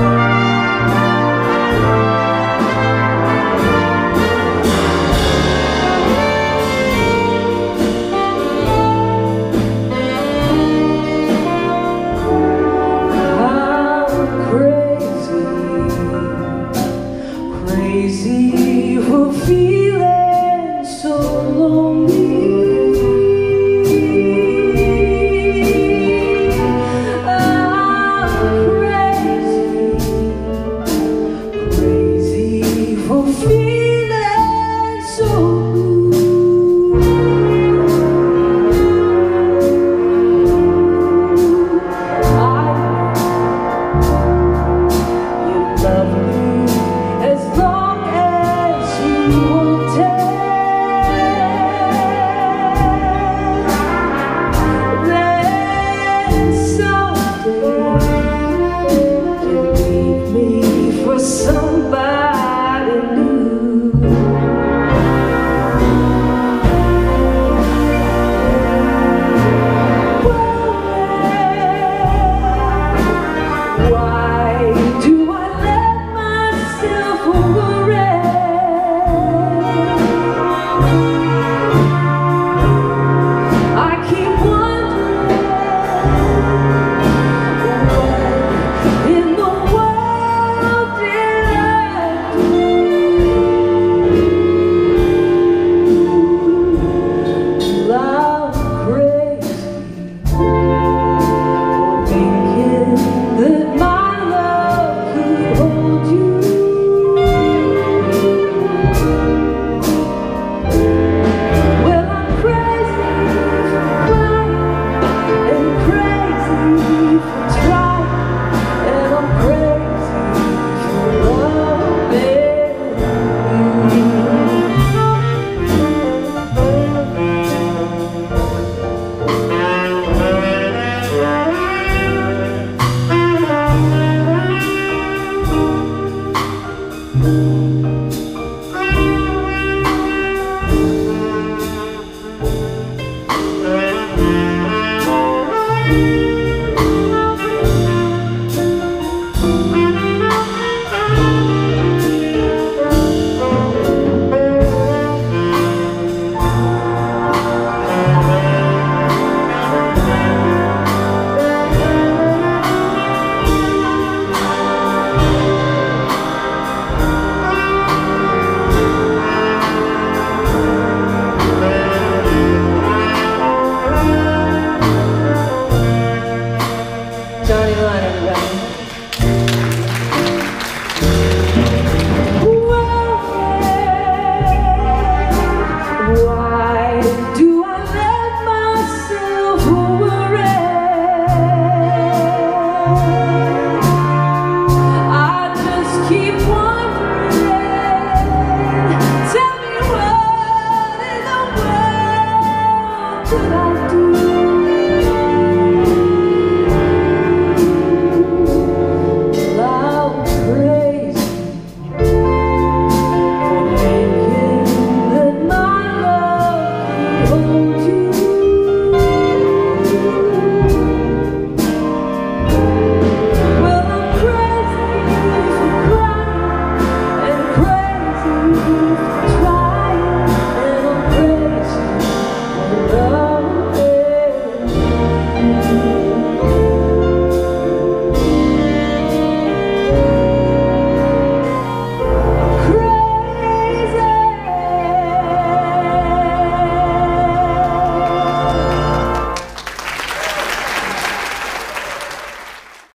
oh somebody new. Why, why do I let myself away?